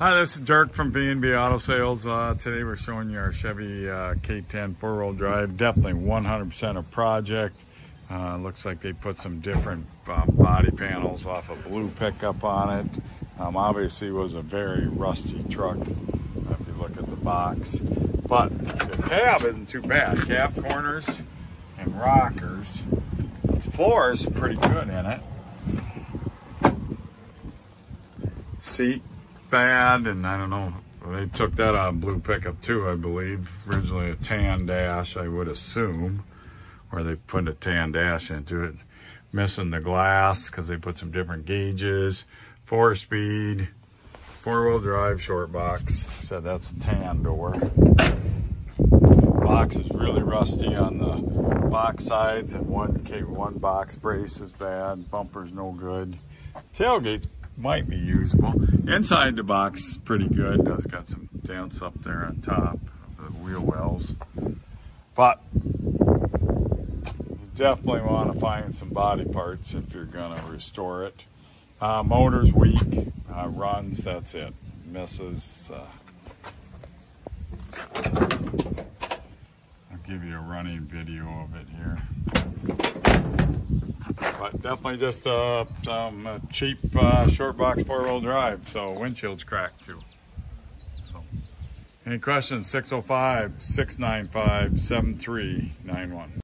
Hi, this is Dirk from B&B Auto Sales. Uh, today we're showing you our Chevy uh, K10 four-wheel drive. Definitely 100% a project. Uh, looks like they put some different um, body panels off a blue pickup on it. Um, obviously was a very rusty truck if you look at the box. But the cab isn't too bad. Cab corners and rockers. The floor is pretty good in it. Seat bad, and I don't know. They took that on blue pickup too, I believe. Originally a tan dash, I would assume, where they put a tan dash into it. Missing the glass because they put some different gauges. Four speed, four wheel drive, short box. I said that's a tan door. Box is really rusty on the box sides, and one one box brace is bad. Bumper's no good. Tailgate's might be usable. Inside the box pretty good. It does got some dents up there on top of the wheel wells. But you definitely want to find some body parts if you're going to restore it. Uh, motor's weak, uh, runs, that's it. Misses. Uh, I'll give you a running video of it here but definitely just a, um, cheap uh, short box four wheel drive. So windshield's cracked too. So any questions? 605 695 7391.